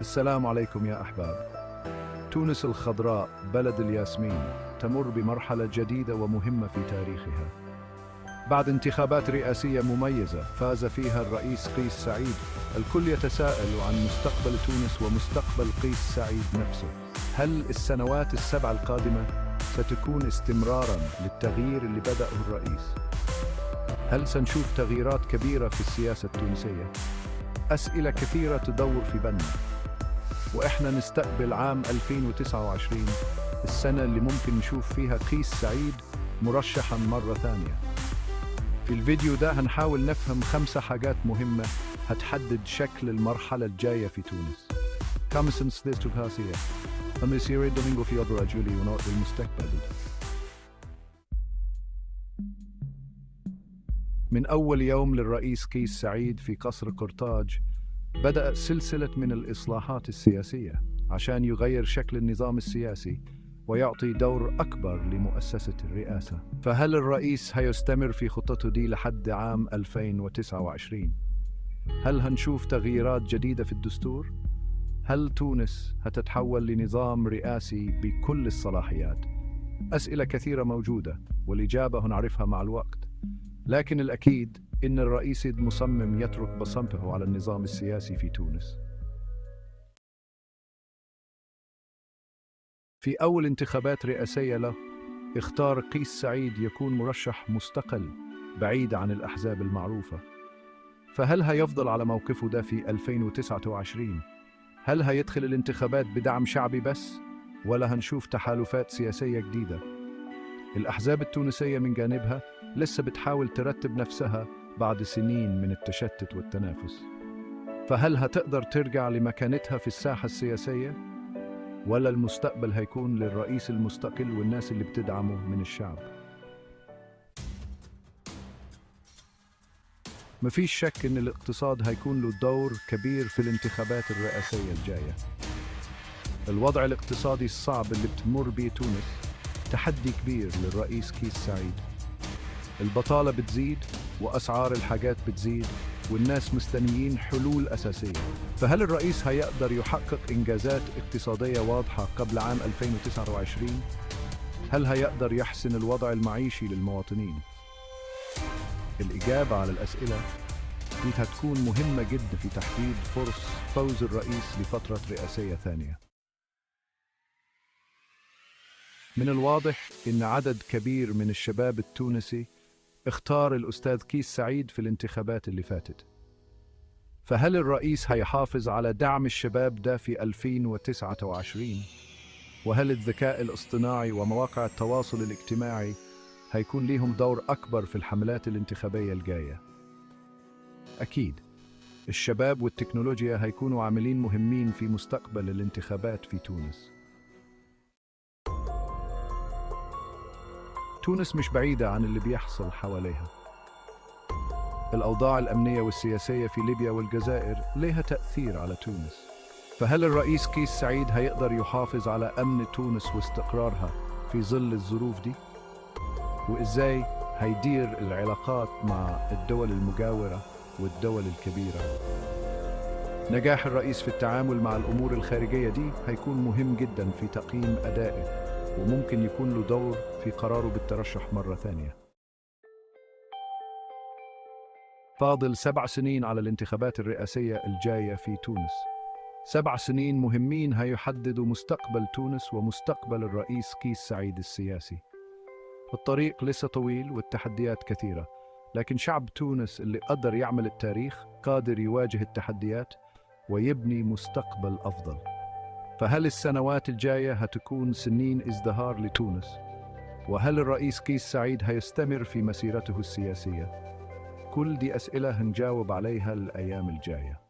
السلام عليكم يا أحباب تونس الخضراء بلد الياسمين تمر بمرحلة جديدة ومهمة في تاريخها بعد انتخابات رئاسية مميزة فاز فيها الرئيس قيس سعيد الكل يتساءل عن مستقبل تونس ومستقبل قيس سعيد نفسه هل السنوات السبع القادمة ستكون استمرارا للتغيير اللي بدأه الرئيس؟ هل سنشوف تغييرات كبيرة في السياسة التونسية؟ أسئلة كثيرة تدور في بالنا وإحنا نستقبل عام 2029 السنة اللي ممكن نشوف فيها قيس سعيد مرشحا مرة ثانية. في الفيديو ده هنحاول نفهم خمسة حاجات مهمة هتحدد شكل المرحلة الجاية في تونس. دومينغو المستقبل من أول يوم للرئيس قيس سعيد في قصر قرطاج بدأ سلسلة من الإصلاحات السياسية عشان يغير شكل النظام السياسي ويعطي دور أكبر لمؤسسة الرئاسة فهل الرئيس هيستمر في خطته دي لحد عام 2029؟ هل هنشوف تغييرات جديدة في الدستور؟ هل تونس هتتحول لنظام رئاسي بكل الصلاحيات؟ أسئلة كثيرة موجودة والإجابة هنعرفها مع الوقت لكن الأكيد إن الرئيس مصمم يترك بصمته على النظام السياسي في تونس في أول انتخابات رئاسية له اختار قيس سعيد يكون مرشح مستقل بعيد عن الأحزاب المعروفة فهل هيفضل على موقفه ده في 2029؟ هل هيدخل الانتخابات بدعم شعبي بس؟ ولا هنشوف تحالفات سياسية جديدة؟ الأحزاب التونسية من جانبها لسه بتحاول ترتب نفسها بعد سنين من التشتت والتنافس فهل هتقدر ترجع لمكانتها في الساحة السياسية؟ ولا المستقبل هيكون للرئيس المستقل والناس اللي بتدعمه من الشعب؟ مفيش شك إن الاقتصاد هيكون له دور كبير في الانتخابات الرئاسية الجاية الوضع الاقتصادي الصعب اللي بتمر بيه تونس تحدي كبير للرئيس كيس سعيد البطالة بتزيد وأسعار الحاجات بتزيد والناس مستنيين حلول أساسية فهل الرئيس هيقدر يحقق إنجازات اقتصادية واضحة قبل عام 2029؟ هل هيقدر يحسن الوضع المعيشي للمواطنين؟ الإجابة على الأسئلة دي هتكون مهمة جدا في تحديد فرص فوز الرئيس لفترة رئاسية ثانية من الواضح إن عدد كبير من الشباب التونسي اختار الأستاذ كيس سعيد في الانتخابات اللي فاتت فهل الرئيس هيحافظ على دعم الشباب ده في 2029؟ وهل الذكاء الاصطناعي ومواقع التواصل الاجتماعي هيكون ليهم دور أكبر في الحملات الانتخابية الجاية؟ أكيد الشباب والتكنولوجيا هيكونوا عاملين مهمين في مستقبل الانتخابات في تونس تونس مش بعيدة عن اللي بيحصل حواليها الأوضاع الأمنية والسياسية في ليبيا والجزائر لها تأثير على تونس فهل الرئيس قيس سعيد هيقدر يحافظ على أمن تونس واستقرارها في ظل الظروف دي؟ وإزاي هيدير العلاقات مع الدول المجاورة والدول الكبيرة؟ نجاح الرئيس في التعامل مع الأمور الخارجية دي هيكون مهم جدا في تقييم أدائه وممكن يكون له دور في قراره بالترشح مرة ثانية. فاضل سبع سنين على الانتخابات الرئاسية الجاية في تونس. سبع سنين مهمين هيحددوا مستقبل تونس ومستقبل الرئيس قيس سعيد السياسي. الطريق لسه طويل والتحديات كثيرة لكن شعب تونس اللي قدر يعمل التاريخ قادر يواجه التحديات ويبني مستقبل أفضل. فهل السنوات الجاية هتكون سنين ازدهار لتونس؟ وهل الرئيس قيس سعيد هيستمر في مسيرته السياسية؟ كل دي أسئلة هنجاوب عليها الأيام الجاية